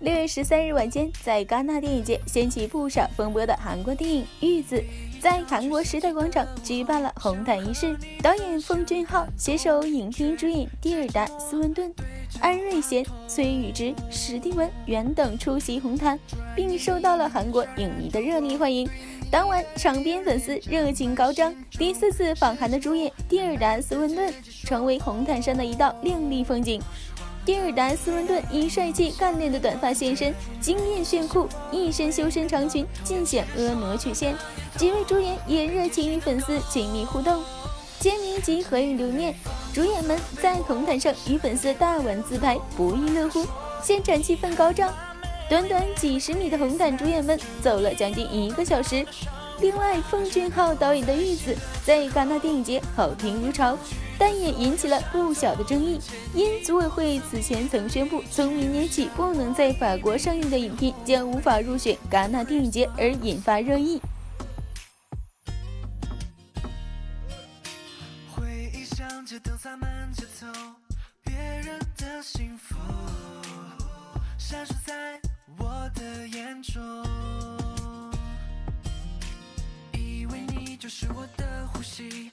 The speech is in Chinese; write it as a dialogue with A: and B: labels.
A: 六月十三日晚间，在戛纳电影节掀起不少风波的韩国电影《玉子》在韩国时代广场举办了红毯仪式。导演奉俊昊携手影厅主演蒂尔达·斯文顿、安瑞贤、崔宇植、史蒂文·元等出席红毯，并受到了韩国影迷的热烈欢迎。当晚，场边粉丝热情高涨。第四次访韩的主演蒂尔达·斯文顿成为红毯上的一道亮丽风景。蒂尔达·斯文顿以帅气干练的短发现身，惊艳炫酷，一身修身长裙尽显婀娜曲线。几位主演也热情与粉丝亲密互动，签名及合影留念。主演们在红毯上与粉丝大玩自拍，不亦乐乎，现场气氛高涨。短短几十米的红毯，主演们走了将近一个小时。另外，奉俊昊导演的《玉子》在戛纳电影节好评如潮。但也引起了不小的争议。因组委会此前曾宣布，从明年起不能在法国上映的影片将无法入选戛纳电影节，而引发热议。是我的呼吸。